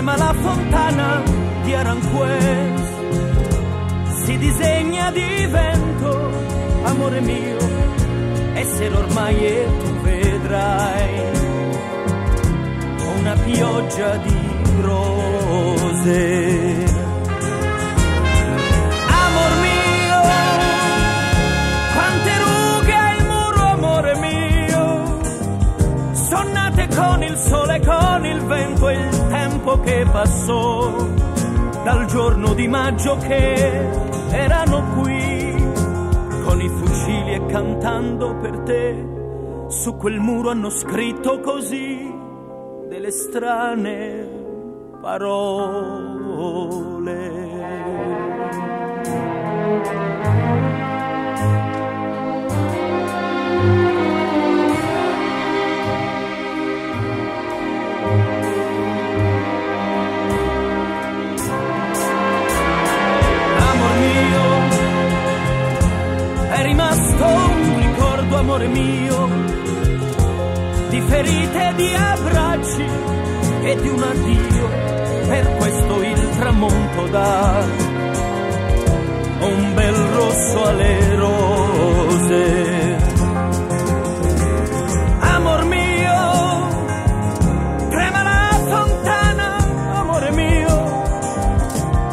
Trema la fontana di Aranjuez, si disegna di vento, amore mio, essere ormai e tu vedrai una pioggia di rose. Sole, con il vento e il tempo che passò dal giorno di maggio che erano qui con i fucili e cantando per te su quel muro hanno scritto così delle strane parole. Amore mio, di ferite di abbracci e di un addio, per questo il tramonto dà. Un bel rosso alle rose. Amor mio, trema la fontana, amore mio,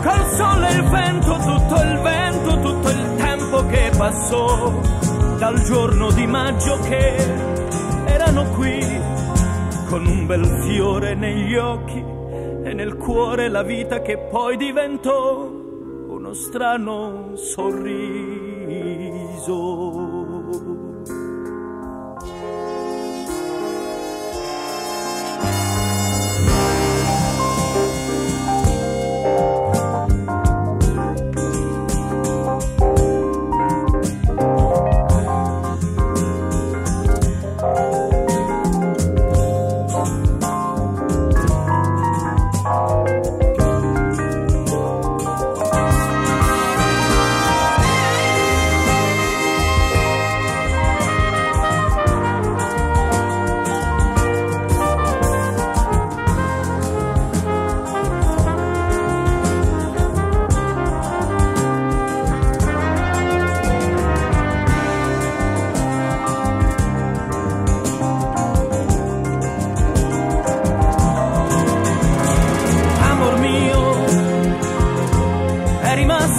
col sole e il vento, tutto il vento, tutto il tempo che passò dal giorno di maggio che erano qui con un bel fiore negli occhi e nel cuore la vita che poi diventò uno strano sorriso.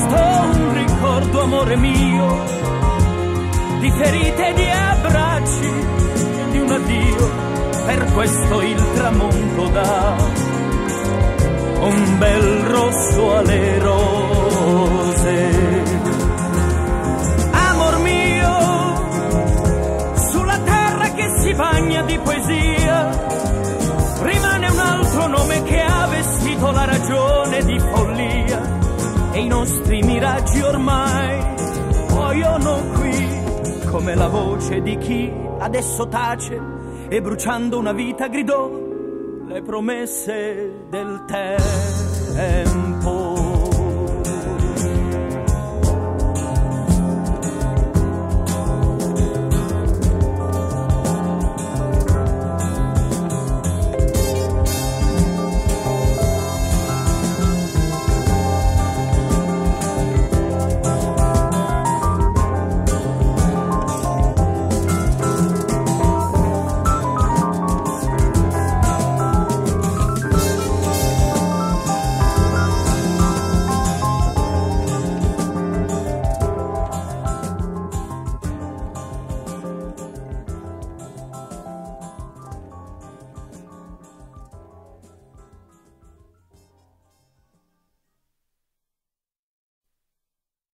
Rimasto un ricordo, amore mio, di ferite e di abbracci, di un addio, per questo il tramonto dà un bel rosso alle rose. Amor mio, sulla terra che si bagna di poesia, rimane un altro nome che ha vestito la ragione di follia e i nostri miraggi ormai muoiono qui come la voce di chi adesso tace e bruciando una vita gridò le promesse del tempo.